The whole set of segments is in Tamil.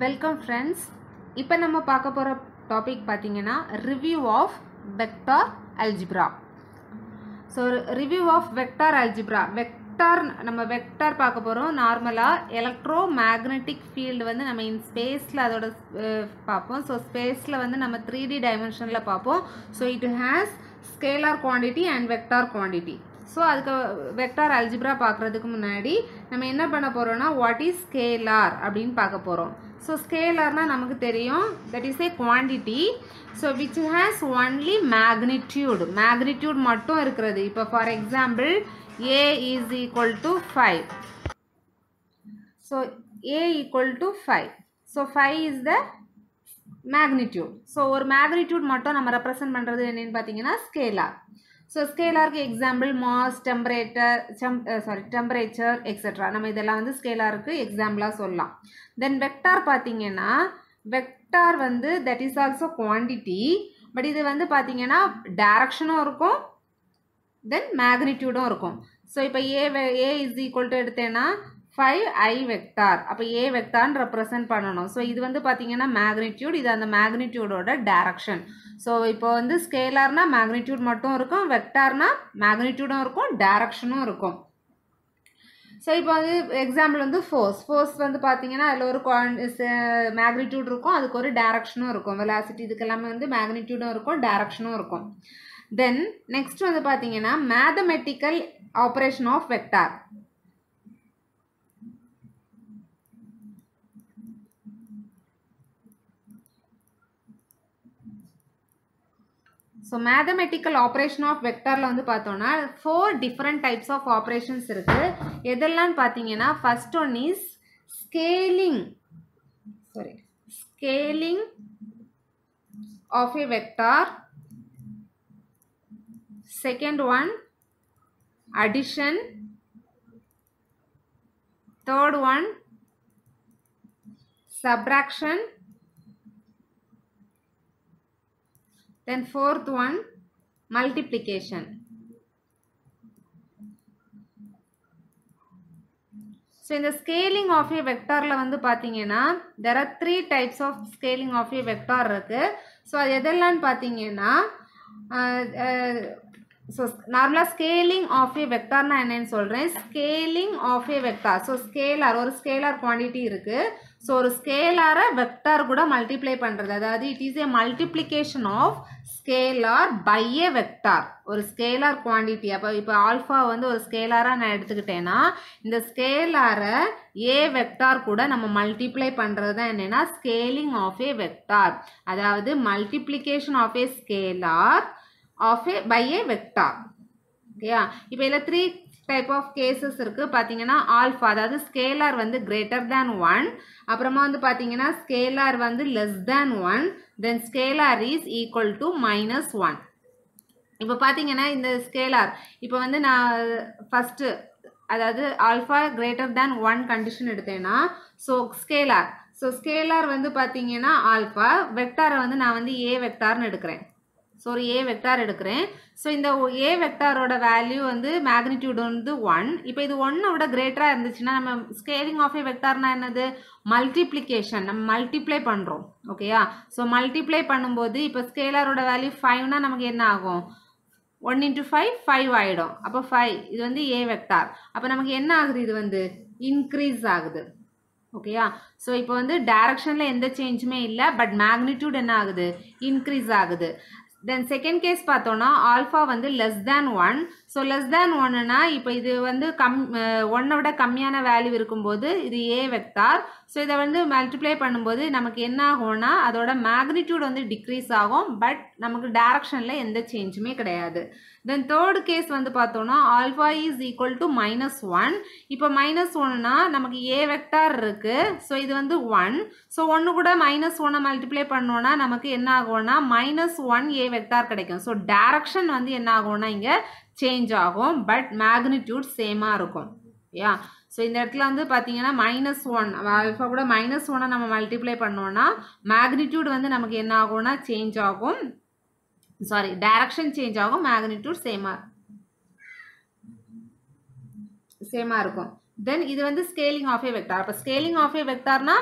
வெல்கம் ஃப்ரெண்ட்ஸ் இப்போ நம்ம பார்க்க போகிற டாபிக் பார்த்தீங்கன்னா review of vector algebra so review of vector algebra vector நம்ம வெக்டார் பார்க்க போகிறோம் நார்மலாக எலக்ட்ரோ மேக்னெட்டிக் ஃபீல்டு வந்து நம்ம இன் ஸ்பேஸில் அதோட பார்ப்போம். ஸோ ஸ்பேஸில் வந்து நம்ம த்ரீ டி டைமென்ஷனில் பார்ப்போம். So it has scalar quantity and vector quantity so அதுக்கு வெக்டார் அல்ஜிப்ரா பார்க்குறதுக்கு முன்னாடி நம்ம என்ன பண்ண போகிறோம்னா வாட் இஸ் ஸ்கேலார் அப்படின்னு பார்க்க போகிறோம் ஸோ ஸ்கேலர்னால் நமக்கு தெரியும் that is a quantity so which has only magnitude magnitude மட்டும் இருக்கிறது இப்போ for example a is equal to five so a equal to five so five is the magnitude so ஒரு மேக்னிடியூட் மட்டும் நம்ம ரெப்ரசன்ட் பண்ணுறது என்னென்னு பார்த்தீங்கன்னா ஸ்கேலார் ஸோ ஸ்கேலாருக்கு எக்ஸாம்பிள் மாஸ் டெம்பரேட்டர் செம் சாரி டெம்பரேச்சர் எக்ஸெட்ரா நம்ம இதெல்லாம் வந்து ஸ்கேலாருக்கு எக்ஸாம்பிளாக சொல்லலாம். தென் வெக்டார் பார்த்தீங்கன்னா வெக்டார் வந்து that is also quantity but இது வந்து பார்த்தீங்கன்னா டேரக்ஷனும் இருக்கும். தென் மேக்னிடியூடும் இருக்கும். ஸோ இப்போ a a is equal to எடுத்தேன்னா ஃபைவ் ஐ வெக்டார் அப்போ ஏ வெக்டார்னு ரெப்ரசன்ட் பண்ணணும். ஸோ இது வந்து பார்த்தீங்கன்னா மேக்னிடியூட் இது அந்த மேக்னிடியூடோட டேரக்ஷன் ஸோ இப்போ வந்து ஸ்கேலார்னா மேக்னிடியூட் மட்டும் இருக்கும். வெக்டார்னா மேக்னிடியூடும் இருக்கும். டேரக்ஷனும் இருக்கும். ஸோ இப்போ வந்து எக்ஸாம்பிள் வந்து ஃபோர்ஸ் ஃபோர்ஸ் வந்து பார்த்தீங்கன்னா அதில் ஒரு மேக்னிடியூட் இருக்கும். அதுக்கு ஒரு டேரக்ஷனும் இருக்கும். வெலாசிட்டி இதுக்கு எல்லாமே வந்து மேக்னிடியூடும் இருக்கும். டேரக்ஷனும் இருக்கும். தென் நெக்ஸ்ட் வந்து பார்த்தீங்கன்னா mathematical operation of vector so mathematical operation of வெக்டாரில் வந்து பார்த்தோன்னா four different types of operations இருக்குது எதெல்லாம் பார்த்தீங்கன்னா first one is scaling sorry scaling of a vector second one addition. Third one subtraction. Then fourth one multiplication. So இந்த ஸ்கேலிங் ஆஃப் ஏ வெக்டாரில் வந்து பார்த்தீங்கன்னா there are three types of scaling of a vector இருக்குது ஸோ அது எதெல்லாம்னு பார்த்தீங்கன்னா ஸோ நார்மலாக ஸ்கேலிங் ஆஃப் ஏ வெக்டார்னா என்னன்னு சொல்கிறேன் scaling of a vector so scalar ஒரு ஸ்கேலார் குவான்டிட்டி இருக்குது ஸோ ஒரு ஸ்கேலாரை வெக்டார் கூட மல்டிப்ளை பண்ணுறது அதாவது it is a multiplication of scalar by a vector ஒரு ஸ்கேலார் குவான்டிட்டி அப்போ இப்போ ஆல்ஃபா வந்து ஒரு ஸ்கேலாராக நான் எடுத்துக்கிட்டேன்னா இந்த ஸ்கேலாரை ஏ வெக்டார் கூட நம்ம மல்டிப்ளை பண்ணுறது தான் என்னென்னா ஸ்கேலிங் ஆஃப் ஏ வெக்டார் அதாவது multiplication of a scalar of a by a vector ஓகேயா இப்போ இதில் த்ரீ டைப் ஆஃப் கேசஸ் இருக்குது பார்த்தீங்கன்னா ஆல்ஃபா அதாவது ஸ்கேலார் வந்து கிரேட்டர் தேன் ஒன் அப்புறமா வந்து பார்த்தீங்கன்னா ஸ்கேலார் வந்து less than one then scalar is equal to minus one இப்போ பார்த்தீங்கன்னா இந்த ஸ்கேலார் இப்போ வந்து நான் ஃபஸ்ட்டு அதாவது alpha greater than one condition எடுத்தேன்னா ஸோ ஸ்கேலார் ஸோ ஸ்கேலார் வந்து பார்த்தீங்கன்னா ஆல்ஃபா வெக்டாரை வந்து நான் வந்து ஏ வெக்டார்னு எடுக்கிறேன். ஸோ ஒரு ஏ வெக்டார் எடுக்கிறேன். ஸோ இந்த ஏ வெக்டாரோட வேல்யூ வந்து மேக்னிடியூட் வந்து ஒன் இப்போ இது ஒன்னை விட கிரேட்டராக இருந்துச்சுன்னா நம்ம ஸ்கேலிங் ஆஃப் ஏ வெக்டார்னா என்னது? மல்டிப்ளிகேஷன் நம்ம மல்டிப்ளை பண்ணுறோம் ஓகேயா ஸோ மல்டிப்ளை பண்ணும்போது இப்போ ஸ்கேலாரோட வேல்யூ ஃபைவ்னா நமக்கு என்ன ஆகும்? ஒன் இன்ட்டு ஃபைவ் ஃபைவ் ஆகிடும் அப்போ ஃபைவ் இது வந்து ஏ வெக்டார் அப்போ நமக்கு என்ன ஆகுது? இது வந்து இன்க்ரீஸ் ஆகுது. ஓகேயா ஸோ இப்போ வந்து டைரக்ஷனில் எந்த சேஞ்சுமே இல்லை பட் மேக்னிடியூட் என்ன ஆகுது? இன்க்ரீஸ் ஆகுது. தென் செகண்ட் கேஸ் பார்த்தோன்னா ஆல்ஃபா வந்து less than one so less than ஒன்னுனா இப்போ இது வந்து கம் ஒன்னை விட கம்மியான வேல்யூ இருக்கும்போது இது ஏ வெக்டார் ஸோ இதை வந்து மல்டிப்ளை பண்ணும்போது நமக்கு என்ன ஆகும்னா அதோட மேக்னிடியூட் வந்து டிக்ரீஸ் ஆகும். பட் நமக்கு டேரக்ஷனில் எந்த சேஞ்சுமே கிடையாது. தென் தேர்ட் கேஸ் வந்து பார்த்தோன்னா alpha is equal to minus one இப்போ மைனஸ் ஒன்னா நமக்கு ஏ வெக்டார் இருக்குது ஸோ இது வந்து ஒன் ஸோ ஒன்று கூட மைனஸ் ஒன்னை மல்டிப்ளை பண்ணோன்னா நமக்கு என்ன ஆகும்னா மைனஸ் ஒன் ஏ வெக்டார் கிடைக்கும். ஸோ டேரக்ஷன் வந்து என்ன ஆகும்னா இங்கே சேஞ்ச் ஆகும் பட் மேக்னிடியூட் சேமாக இருக்கும். யா ஸோ இந்த இடத்துல வந்து பார்த்தீங்கன்னா மைனஸ் ஒன் ஆல்ஃபா கூட மைனஸ் ஒன்னை நம்ம மல்டிப்ளை பண்ணோன்னா மேக்னிடியூட் வந்து நமக்கு என்ன ஆகும்னா சேஞ்ச் ஆகும். சாரி டைரக்ஷன் சேஞ்ச் ஆகும் மேக்னிடியூட் சேமாக சேமாக இருக்கும். தென் இது வந்து ஸ்கேலிங் ஆஃப் ஏ வெக்டார் அப்போ scaling of a வெக்டார்னா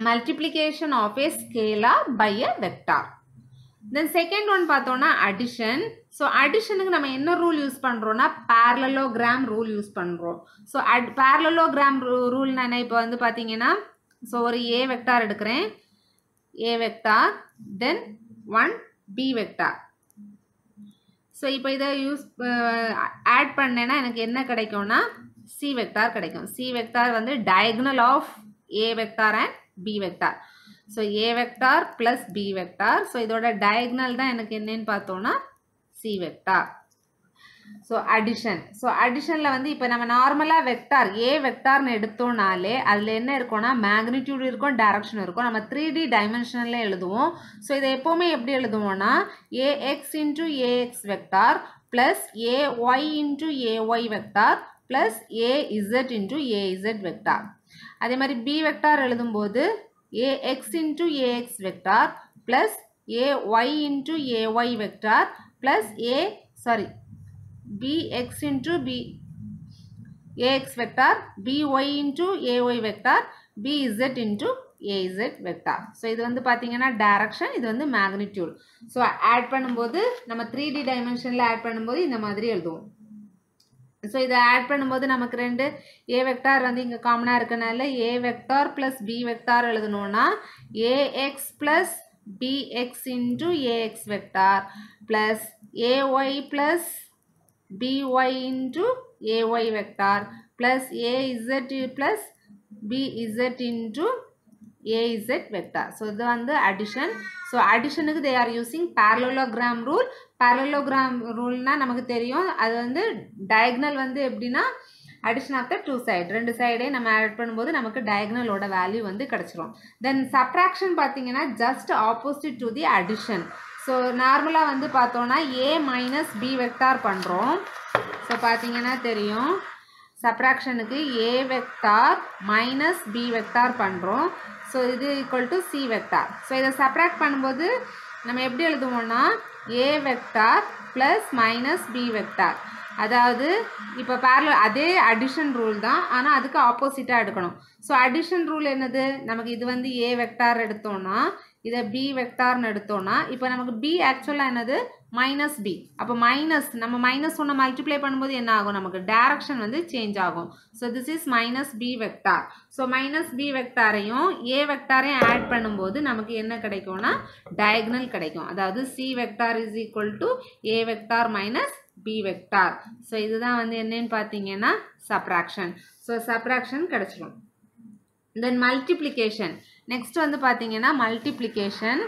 multiplication of a scalar by a vector then second one பார்த்தோன்னா அடிஷன் ஸோ அடிஷனுக்கு நம்ம என்ன ரூல் யூஸ் பண்ணுறோன்னா பேரலோகிராம் ரூல் யூஸ் பண்ணுறோம் ஸோ அட் பேரலோகிராம் ரூல் நான் இப்போ வந்து பார்த்தீங்கன்னா ஸோ ஒரு ஏ வெக்டார் எடுக்கிறேன். A vector then one b vector so இப்போ இதை யூஸ் ஆட் பண்ணேன்னா எனக்கு என்ன கிடைக்கும்னா சி வெக்டார் கிடைக்கும். சி வெக்டார் வந்து diagonal of a vector and b vector so a vector plus b vector so இதோட டயக்னல் தான் எனக்கு என்னன்னு பார்த்தோன்னா c vector so addition so அடிஷனில் வந்து இப்போ நம்ம நார்மலாக வெக்டார் ஏ வெக்டார்னு எடுத்தோம்னாலே அதில் என்ன இருக்கும்னா மேக்னிடியூட் இருக்கும் டேரக்ஷன் இருக்கும். நம்ம த்ரீ டி டைமென்ஷனில் எழுதுவோம். ஸோ இதை எப்போவுமே எப்படி எழுதுவோம்னா a x into a x vector plus a y into a y vector plus a z into a z vector அதே மாதிரி பி வெக்டார் எழுதும்போது ax into ax vector plus ay into ay vector plus a sorry bx into b ax vector by into ay vector bz into az vector So இது வந்து பார்த்தீங்கன்னா direction இது வந்து magnitude. So add பண்ணும்போது நம்ம 3D dimensionல add பண்ணும்போது இந்த மாதிரி எழுதுவோம் ஸோ இதை ஆட் பண்ணும்போது நமக்கு ரெண்டு ஏ வெக்டார் வந்து இங்கே காமனாக இருக்கனால a vector plus b vector எழுதணும்னா a x plus b x into a x vector plus a y plus b y into a y vector plus a z plus b z into az vector. So இது வந்து addition. So additionக்கு they are using parallelogram rule. Parallelogram rule ruleனா நமக்கு தெரியும். அது வந்து diagonal வந்து எப்படினா addition of the two side. ரெண்டு சைடே நம்ம add பண்ணும்போது நமக்கு diagonal ஓட value வந்து கிடச்சிரும். தென் சப்ராக்ஷன் பார்த்தீங்கன்னா just opposite to the addition. So, நார்மலாக வந்து பார்த்தோன்னா ஏ மைனஸ் பி வெக்டார் பண்ணுறோம் ஸோ பார்த்தீங்கன்னா தெரியும். சப்ராக்ஷனுக்கு a vector minus b vector பண்ணுறோம் ஸோ இது equal to c vector. So இதை சப்ராக்ட் பண்ணும்போது நம்ம எப்படி எழுதுவோம்னா a vector plus minus b vector. அதாவது இப்போ பேரல அதே அடிஷன் ரூல் தான் ஆனால் அதுக்கு ஆப்போசிட்டாக எடுக்கணும். ஸோ அடிஷன் ரூல் என்னது? நமக்கு இது வந்து ஏ வெக்டார் எடுத்தோம்னா இதை பி வெக்டார்னு எடுத்தோம்னா இப்போ நமக்கு பி ஆக்சுவலாக என்னது? மைனஸ் பி அப்போ மைனஸ் நம்ம மைனஸ் ஒன்று மல்டிப்ளை பண்ணும்போது என்ன ஆகும்? நமக்கு டேரக்ஷன் வந்து சேஞ்ச் ஆகும். So this is minus b vector so minus b வெக்டாரையும் ஏ வெக்டாரையும் ஆட் பண்ணும்போது நமக்கு என்ன கிடைக்கும்னா டயக்னல் கிடைக்கும். அதாவது c vector is equal to a vector minus b vector so இதுதான் வந்து என்னன்னு பார்த்தீங்கன்னா சப்ராக்ஷன் ஸோ சப்ராக்ஷன் கிடைச்சிடும் தென் மல்டிப்ளிகேஷன் நெக்ஸ்ட் வந்து பார்த்தீங்கன்னா மல்டிப்ளிகேஷன்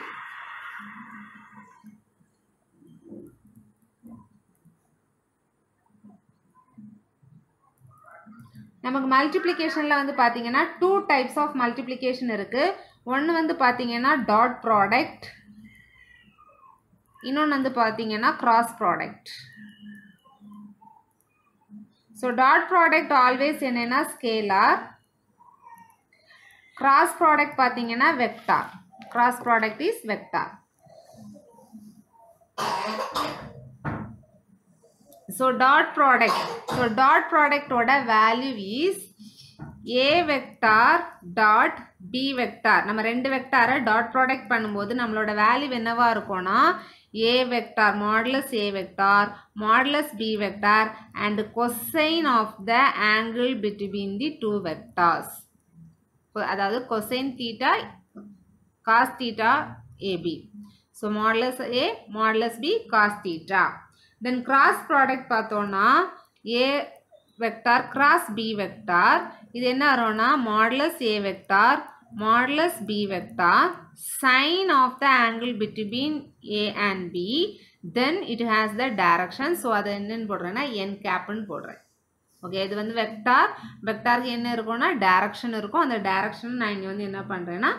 நமக்கு மல்டிப்ளிகேஷனில் வந்து பார்த்தீங்கன்னா டூ டைப்ஸ் ஆஃப் மல்டிப்ளிகேஷன் இருக்குது ஒன்று வந்து பார்த்தீங்கன்னா டாட் ப்ராடக்ட் இன்னொன்று வந்து பார்த்தீங்கன்னா cross product so dot product always என்னென்னா ஸ்கேலார் கிராஸ் ப்ராடக்ட் பார்த்தீங்கன்னா vector cross product is vector so dot product so dot ப்ராடக்டோட value is a vector dot b vector நம்ம ரெண்டு வெக்டாரை டாட் ப்ராடக்ட் பண்ணும்போது நம்மளோட வேல்யூ என்னவா இருக்கும்னா a vector modulus a vector modulus b vector and cosine of the angle between the two vectors அதாவது cosine theta cos theta a b so modulus a modulus b cos theta then cross product பார்த்தோன்னா a vector cross b vector இது என்ன வரும்னா modulus a vector modulus b vector sine of the angle between a and b then it has the direction so அதை என்னன்னு போடுறேன்னா என் கேப்னு போடுறேன். ஓகே இது வந்து வெக்டார் வெக்டாருக்கு என்ன இருக்கும்னா டைரக்ஷன் இருக்கும் அந்த டைரக்ஷன் நான் இங்கே வந்து என்ன பண்ணுறேன்னா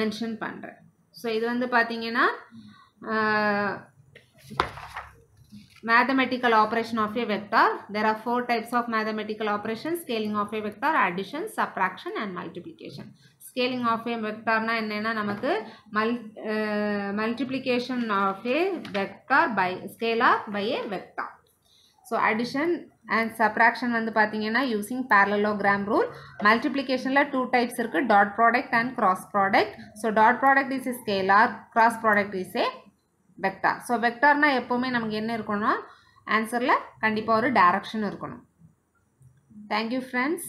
மென்ஷன் பண்ணுறேன் ஸோ இது வந்து பார்த்தீங்கன்னா mathematical operation of a vector there are four types of mathematical operations scaling of a vector addition subtraction and multiplication scaling of a vector னா என்னன்னா நமக்கு மல் multiplication of a vector by scalar by a vector so addition and subtraction வந்து பார்த்தீங்கன்னா யூசிங் parallelogram ரூல் மல்டிப்ளிகேஷனில் டூ டைப்ஸ் இருக்குது dot product and cross product so dot product is a scalar cross product is a vector so வெக்டார்னால் எப்போவுமே நமக்கு என்ன இருக்கணும்? ஆன்சரில் கண்டிப்பாக ஒரு டைரக்ஷன் இருக்கணும். Thank you friends